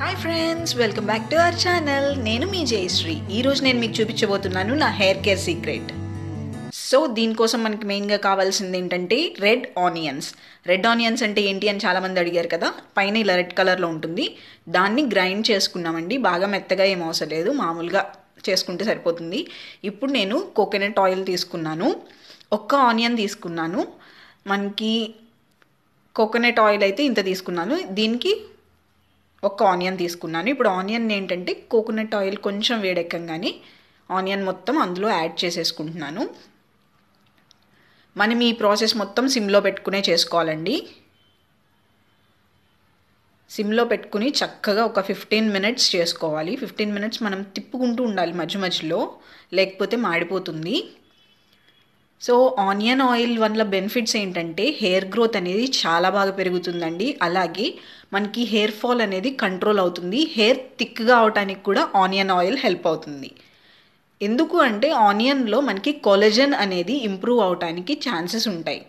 Hi friends welcome back to our channel నేను మీ జయశ్రీ. ఈరోజు నేను మీకు చూపించబోతున్నాను నా హెయిర్ కేర్ సీక్రెట్ సో దీనికోసం మనకి మెయిన్గా కావాల్సింది ఏంటంటే రెడ్ ఆనియన్స్ రెడ్ ఆనియన్స్ అంటే ఏంటి అని చాలామంది అడిగారు కదా? పైన ఇలా రెడ్ కలర్లో ఉంటుంది. దాన్ని గ్రైండ్ చేసుకున్నామండి. బాగా మెత్తగా ఏం అవసరం లేదు. మామూలుగా చేసుకుంటే సరిపోతుంది. ఇప్పుడు నేను కోకోనట్ ఆయిల్ తీసుకున్నాను. ఒక్క ఆనియన్ తీసుకున్నాను. మనకి కోకోనట్ ఆయిల్ అయితే ఇంత తీసుకున్నాను. దీనికి ఒక ఆనియన్ తీసుకున్నాను. ఇప్పుడు ఆనియన్ ఏంటంటే కోకోనట్ ఆయిల్ కొంచెం వేడెక్కగానే ఆనియన్ మొత్తం అందులో యాడ్ చేసేసుకుంటున్నాను. మనం ఈ ప్రాసెస్ మొత్తం సిమ్లో పెట్టుకునే చేసుకోవాలండి. సిమ్లో పెట్టుకుని చక్కగా ఒక ఫిఫ్టీన్ మినిట్స్ చేసుకోవాలి. ఫిఫ్టీన్ మినిట్స్ మనం తిప్పుకుంటూ ఉండాలి మధ్య మధ్యలో. లేకపోతే మాడిపోతుంది. సో ఆనియన్ ఆయిల్ వల్ల బెనిఫిట్స్ ఏంటంటే హెయిర్ గ్రోత్ అనేది చాలా బాగా పెరుగుతుందండి. అలాగే మనకి హెయిర్ ఫాల్ అనేది కంట్రోల్ అవుతుంది. హెయిర్ థిక్గా అవడానికి కూడా ఆనియన్ ఆయిల్ హెల్ప్ అవుతుంది. ఎందుకు అంటే ఆనియన్లో మనకి కొలజన్ అనేది ఇంప్రూవ్ అవడానికి ఛాన్సెస్ ఉంటాయి.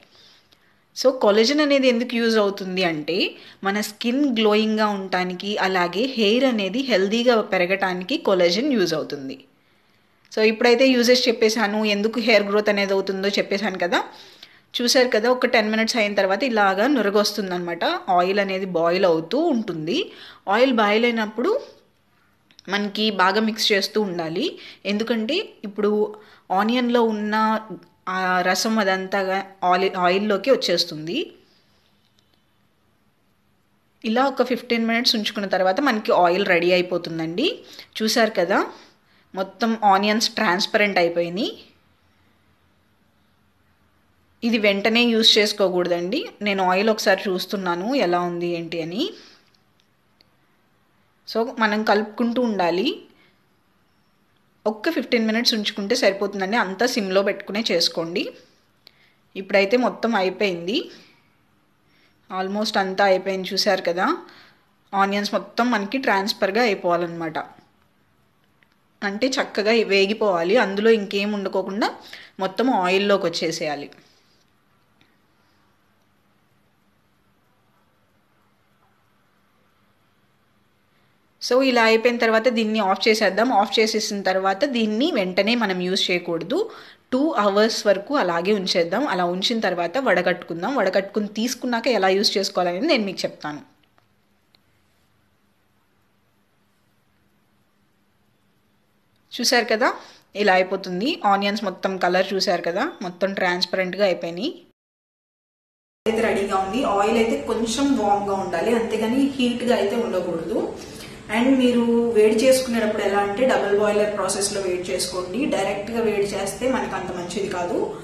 సో కొలజన్ అనేది ఎందుకు యూజ్ అవుతుంది అంటే మన స్కిన్ గ్లోయింగ్గా ఉండటానికి అలాగే హెయిర్ అనేది హెల్దీగా పెరగటానికి కొలజన్ యూజ్ అవుతుంది. సో ఇప్పుడైతే యూజెస్ చెప్పేశాను ఎందుకు హెయిర్ గ్రోత్ అనేది అవుతుందో చెప్పేశాను కదా. చూశారు కదా ఒక టెన్ మినిట్స్ అయిన తర్వాత ఇలాగా నురగొస్తుందనమాట ఆయిల్ అనేది బాయిల్ అవుతూ ఉంటుంది. ఆయిల్ బాయిల్ అయినప్పుడు మనకి బాగా మిక్స్ చేస్తూ ఉండాలి. ఎందుకంటే ఇప్పుడు ఆనియన్లో ఉన్న ఆ రసం అదంతా ఆయిల్ ఆయిల్లోకి వచ్చేస్తుంది. ఇలా ఒక ఫిఫ్టీన్ మినిట్స్ ఉంచుకున్న తర్వాత మనకి ఆయిల్ రెడీ అయిపోతుందండి. చూసారు కదా మొత్తం ఆనియన్స్ ట్రాన్స్పరెంట్ అయిపోయినాయి. ఇది వెంటనే యూస్ చేసుకోకూడదండి. నేను ఆయిల్ ఒకసారి చూస్తున్నాను ఎలా ఉంది ఏంటి అని. సో మనం కలుపుకుంటూ ఉండాలి. ఒక్క ఫిఫ్టీన్ మినిట్స్ ఉంచుకుంటే సరిపోతుందండి. అంతా సిమ్లో పెట్టుకునే చేసుకోండి. ఇప్పుడైతే మొత్తం అయిపోయింది. ఆల్మోస్ట్ అంతా అయిపోయింది చూసారు కదా. ఆనియన్స్ మొత్తం మనకి ట్రాన్స్ఫర్గా అయిపోవాలన్నమాట. అంటే చక్కగా వేగిపోవాలి. అందులో ఇంకేం ఉండుకోకుండా మొత్తం ఆయిల్లోకి వచ్చేసేయాలి. సో ఇలా అయిపోయిన తర్వాత దీన్ని ఆఫ్ చేసేద్దాం. ఆఫ్ చేసేసిన తర్వాత దీన్ని వెంటనే మనం యూజ్ చేయకూడదు. టూ అవర్స్ వరకు అలాగే ఉంచేద్దాం. అలా ఉంచిన తర్వాత వడగట్టుకుందాం వడగట్టుకుని తీసుకున్నాక ఎలా యూజ్ చేసుకోవాలని నేను మీకు చెప్తాను. చూసారు కదా? ఇలా అయిపోతుంది. ఆనియన్స్ మొత్తం కలర్ చూసారు కదా? మొత్తం ట్రాన్స్పరెంట్గా అయిపోయినాయి. అయితే రెడీగా ఉంది. ఆయిల్ అయితే కొంచెం వామ్గా ఉండాలి. అంతేగాని హీట్గా అయితే ఉండకూడదు. అండ్ మీరు వేడి చేసుకునేటప్పుడు ఎలా అంటే డబుల్ బాయిలర్ ప్రాసెస్లో వేడి చేసుకోండి. డైరెక్ట్గా వేడి చేస్తే మనకు అంత మంచిది కాదు.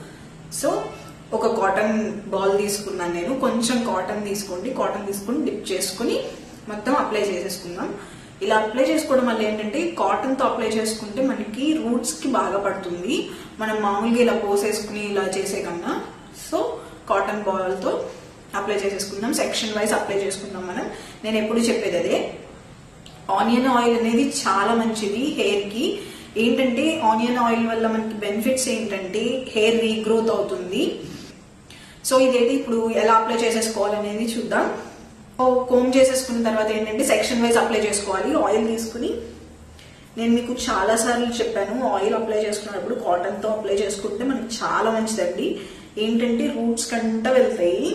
సో ఒక కాటన్ బాల్ తీసుకున్నాను నేను. కొంచెం కాటన్ తీసుకోండి. కాటన్ తీసుకుని డిప్ చేసుకుని మొత్తం అప్లై చేసేసుకుందాం. ఇలా అప్లై చేసుకోవడం వల్ల ఏంటంటే కాటన్తో అప్లై చేసుకుంటే మనకి రూట్స్కి బాగా పడుతుంది. మనం మామూలుగా ఇలా పోసేసుకుని ఇలా చేసే కన్నా. సో కాటన్ బాల్తో అప్లై చేసేసుకుందాం. సెక్షన్ వైజ్ అప్లై చేసుకుందాం మనం. నేను ఎప్పుడు చెప్పేది అదే. ఆనియన్ ఆయిల్ అనేది చాలా మంచిది హెయిర్కి ఏంటంటే ఆనియన్ ఆయిల్ వల్ల మనకి బెనిఫిట్స్ ఏంటంటే హెయిర్ రీగ్రోత్ అవుతుంది. సో ఇదైతే ఇప్పుడు ఎలా అప్లై చేసేసుకోవాలనేది చూద్దాం. కోమ్ చేసేసుకున్న తర్వాత ఏంటంటే సెక్షన్ వైజ్ అప్లై చేసుకోవాలి ఆయిల్ తీసుకుని. నేను మీకు చాలా సార్లు చెప్పాను ఆయిల్ అప్లై చేసుకున్నప్పుడు కాటన్తో అప్లై చేసుకుంటే మనకి చాలా మంచిదండి. ఏంటంటే రూట్స్ కంట వెళ్తాయి.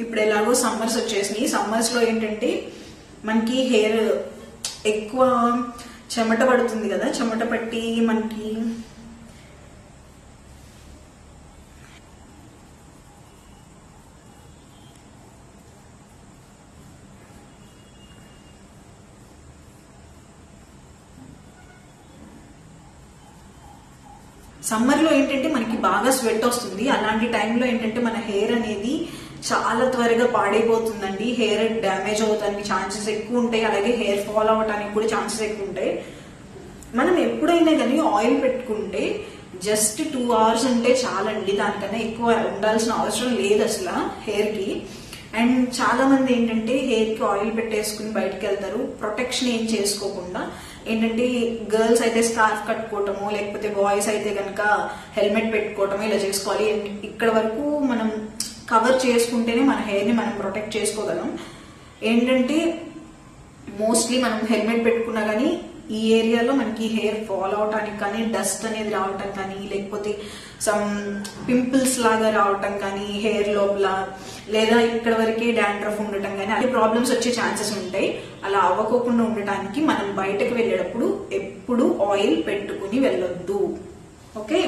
ఇప్పుడు ఎలాగో సమ్మర్స్ వచ్చేసినాయి. సమ్మర్స్లో ఏంటంటే మనకి హెయిర్ ఎక్కువ చెమట పడుతుంది కదా చెమట పట్టి మనకి సమ్మర్లో ఏంటంటే మనకి బాగా స్వెట్ వస్తుంది. అలాంటి టైంలో ఏంటంటే మన హెయిర్ అనేది చాలా త్వరగా పాడైపోతుందండి. హెయిర్ డ్యామేజ్ అవుతానికి ఛాన్సెస్ ఎక్కువ ఉంటాయి. అలాగే హెయిర్ ఫాల్ అవ్వడానికి కూడా ఛాన్సెస్ ఎక్కువ ఉంటాయి. మనం ఎప్పుడైనా కానీ ఆయిల్ పెట్టుకుంటే జస్ట్ టూ అవర్స్ ఉంటే చాలండి. దానికన్నా ఎక్కువ ఉండాల్సిన అవసరం లేదు అసలు హెయిర్కి. అండ్ చాలా మంది ఏంటంటే హెయిర్కి ఆయిల్ పెట్టేసుకుని బయటకు వెళ్తారు. ప్రొటెక్షన్ ఏం చేసుకోకుండా. ఏంటంటే గర్ల్స్ అయితే స్కార్ఫ్ కట్టుకోవటము లేకపోతే బాయ్స్ అయితే కనుక హెల్మెట్ పెట్టుకోవటము ఇలా చేసుకోవాలి. ఇక్కడ వరకు మనం కవర్ చేసుకుంటేనే మన హెయిర్ని మనం ప్రొటెక్ట్ చేసుకోగలం. ఏంటంటే మోస్ట్లీ మనం హెల్మెట్ పెట్టుకున్నా కానీ ఈ ఏరియాలో మనకి హెయిర్ ఫాల్ అవటానికి కానీ డస్ట్ అనేది రావటం కానీ లేకపోతే సమ్ పింపుల్స్ లాగా రావటం కానీ హెయిర్ లోపల లేదా ఇక్కడ వరకే డాండ్రఫ్ ఉండటం కానీ అన్ని ప్రాబ్లమ్స్ వచ్చే ఛాన్సెస్ ఉంటాయి. అలా అవ్వకోకుండా ఉండటానికి మనం బయటకు వెళ్ళేటప్పుడు ఎప్పుడు ఆయిల్ పెట్టుకుని వెళ్ళొద్దు. ఓకే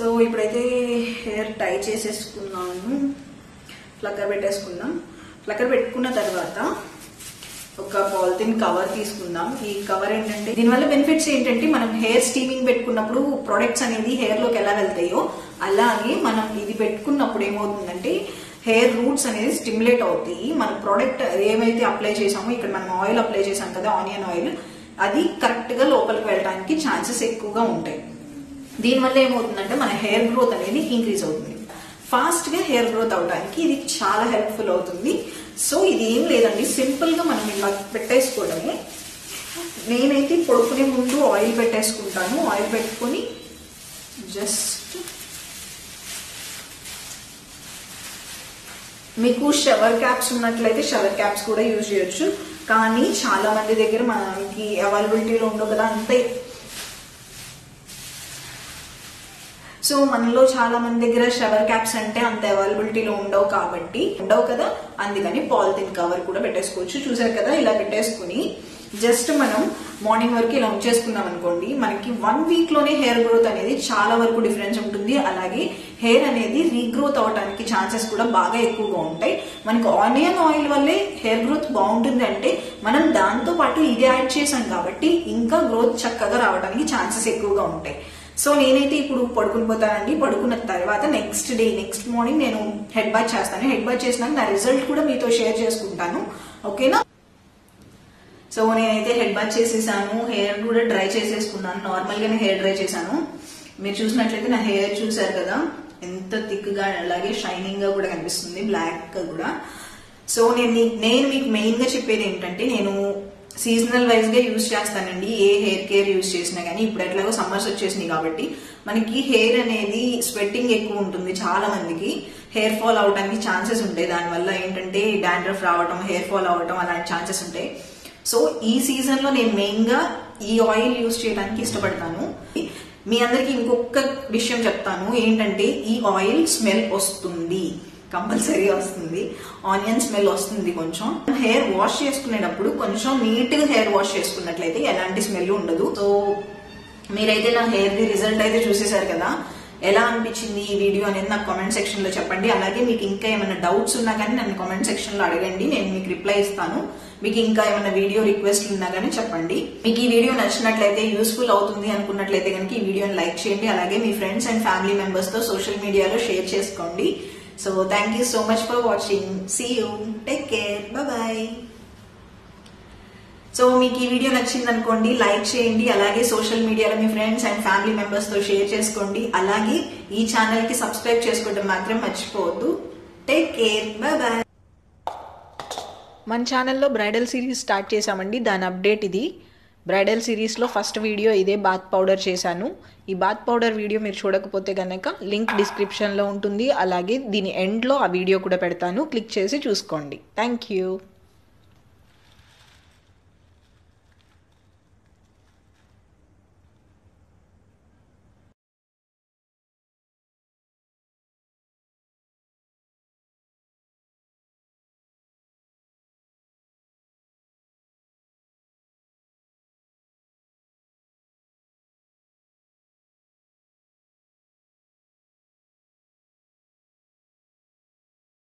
సో ఇప్పుడైతే హెయిర్ టై చేసేసుకున్నాను ఫ్లక్కర్ పెట్టేసుకుందాం ఫ్లక్కర్ పెట్టుకున్న తర్వాత ఒక పాలిథిన్ కవర్ తీసుకుందాం. ఈ కవర్ ఏంటంటే దీనివల్ల బెనిఫిట్స్ ఏంటంటే మనం హెయిర్ స్టీమింగ్ పెట్టుకున్నప్పుడు ప్రొడక్ట్స్ అనేది హెయిర్లోకి ఎలా వెళ్తాయో అలాగే మనం ఇది పెట్టుకున్నప్పుడు ఏమవుతుందంటే హెయిర్ రూట్స్ అనేది స్టిమ్యులేట్ అవుతాయి. మన ప్రోడక్ట్ ఏమైతే అప్లై చేసామో ఇక్కడ మనం ఆయిల్ అప్లై చేసాం కదా ఆనియన్ ఆయిల్ అది కరెక్ట్గా లోపలికి వెళ్ళడానికి ఛాన్సెస్ ఎక్కువగా ఉంటాయి. దీనివల్ల ఏమవుతుందంటే మన హెయిర్ గ్రోత్ అనేది ఇంక్రీజ్ అవుతుంది. ఫాస్ట్గా హెయిర్ గ్రోత్ అవడానికి ఇది చాలా హెల్ప్ఫుల్ అవుతుంది. సో ఇది ఏం లేదండి. సింపుల్గా మనం ఇలా పెట్టేసుకోవడమే. నేనైతే పొడుకునే ముందు ఆయిల్ పెట్టేసుకుంటాను. ఆయిల్ పెట్టుకొని జస్ట్ మీకు షవర్ క్యాప్స్ ఉన్నట్లయితే షవర్ క్యాప్స్ కూడా యూజ్ చేయొచ్చు. కానీ చాలా మంది దగ్గర మనకి అవైలబిలిటీలో ఉండవు కదా అంతే సో మనలో చాలా మంది దగ్గర షవర్ క్యాప్స్ అంటే అంత అవైలబిలిటీలో ఉండవు కాబట్టి ఉండవు కదా? అందుకని పాలిథిన్ కవర్ కూడా పెట్టేసుకోవచ్చు. చూసారు కదా? ఇలా పెట్టేసుకుని జస్ట్ మనం మార్నింగ్ వరకు ఇలా ఉంచేసుకున్నాం అనుకోండి మనకి వన్ వీక్లోనే హెయిర్ గ్రోత్ అనేది చాలా వరకు డిఫరెన్స్ ఉంటుంది. అలాగే హెయిర్ అనేది రీగ్రోత్ అవడానికి ఛాన్సెస్ కూడా బాగా ఎక్కువగా ఉంటాయి. మనకు ఆనియన్ ఆయిల్ వల్లే హెయిర్ గ్రోత్ బాగుంటుంది అంటే మనం దాంతో పాటు ఇది యాడ్ చేసాం కాబట్టి ఇంకా గ్రోత్ చక్కగా రావడానికి ఛాన్సెస్ ఎక్కువగా ఉంటాయి. సో నేనైతే ఇప్పుడు పడుకుని పోతానండి పడుకున్న తర్వాత నెక్స్ట్ డే నెక్స్ట్ మార్నింగ్ నేను హెడ్ బాత్ చేస్తాను. హెడ్ బాత్ చేసినాక నా రిజల్ట్ కూడా మీతో షేర్ చేసుకుంటాను. ఓకేనా? సో నేనైతే హెడ్ బాత్ చేసేసాను. హెయిర్ కూడా డ్రై చేసేసుకున్నాను. నార్మల్ గానే హెయిర్ డ్రై చేశాను. మీరు చూసినట్లయితే నా హెయిర్ చూసారు కదా. ఎంత థిక్గా అలాగే షైనింగ్గా కూడా కనిపిస్తుంది. బ్లాక్గా కూడా. సో నేను మీ- నేను మీకు మెయిన్గా చెప్పేది ఏంటంటే నేను సీజనల్ వైజ్గా యూజ్ చేస్తానండి. ఏ హెయిర్ కేర్ యూజ్ చేసినా కానీ ఇప్పుడు ఎట్లాగో సమ్మర్స్ వచ్చేసినాయి కాబట్టి మనకి హెయిర్ అనేది స్వెట్టింగ్ ఎక్కువ ఉంటుంది చాలా మందికి. హెయిర్ ఫాల్ అవడానికి ఛాన్సెస్ ఉంటాయి. దానివల్ల ఏంటంటే డాండ్రఫ్ రావటం హెయిర్ ఫాల్ అవటం అలాంటి ఛాన్సెస్ ఉంటాయి. సో ఈ సీజన్లో నేను మెయిన్గా ఈ ఆయిల్ యూజ్ చేయడానికి ఇష్టపడతాను. మీ అందరికి ఇంకొక విషయం చెప్తాను. ఏంటంటే ఈ ఆయిల్ స్మెల్ వస్తుంది. కంపల్సరీ వస్తుంది. ఆనియన్ స్మెల్ వస్తుంది కొంచెం. హెయిర్ వాష్ చేసుకునేటప్పుడు కొంచెం నీట్గా హెయిర్ వాష్ చేసుకున్నట్లయితే ఎలాంటి స్మెల్ ఉండదు. సో మీరైతే నా హెయిర్ ది రిజల్ట్ అయితే చూసేశారు కదా? ఎలా అనిపించింది ఈ వీడియో అనేది నాకు కామెంట్ సెక్షన్లో చెప్పండి. అలాగే మీకు ఇంకా ఏమైనా డౌట్స్ ఉన్నా కానీ నన్ను కామెంట్ సెక్షన్లో అడగండి. నేను మీకు రిప్లై ఇస్తాను. మీకు ఇంకా ఏమైనా వీడియో రిక్వెస్ట్ ఉన్నా కానీ చెప్పండి. మీకు ఈ వీడియో నచ్చినట్లయితే యూస్ఫుల్ అవుతుంది అనుకున్నట్లయితే కనుక ఈ వీడియోని లైక్ చేయండి. అలాగే మీ ఫ్రెండ్స్ అండ్ ఫ్యామిలీ మెంబర్స్తో సోషల్ మీడియాలో షేర్ చేసుకోండి. So thank you so much for watching see you take care bye so మీకు ఈ వీడియో నచ్చింది అనుకోండి లైక్ చేయండి. అలాగే సోషల్ మీడియాలో మీ ఫ్రెండ్స్ అండ్ ఫ్యామిలీ మెంబర్స్తో షేర్ చేసుకోండి. అలాగే ఈ ఛానల్కి సబ్స్క్రైబ్ చేసుకోవడం మాత్రం మర్చిపోవద్దు. టేక్ కేర్ బాయ్ మన ఛానల్లో బ్రైడల్ సిరీస్ స్టార్ట్ చేశామండి. దాని అప్డేట్ ఇది. బ్రైడల్ సిరీస్లో ఫస్ట్ వీడియో ఇదే బాత్ పౌడర్ చేశాను. ఈ బాత్ పౌడర్ వీడియో మీరు చూడకపోతే కనుక లింక్ డిస్క్రిప్షన్లో ఉంటుంది. అలాగే దీని ఎండ్లో ఆ వీడియో కూడా పెడతాను. క్లిక్ చేసి చూసుకోండి. Thank you.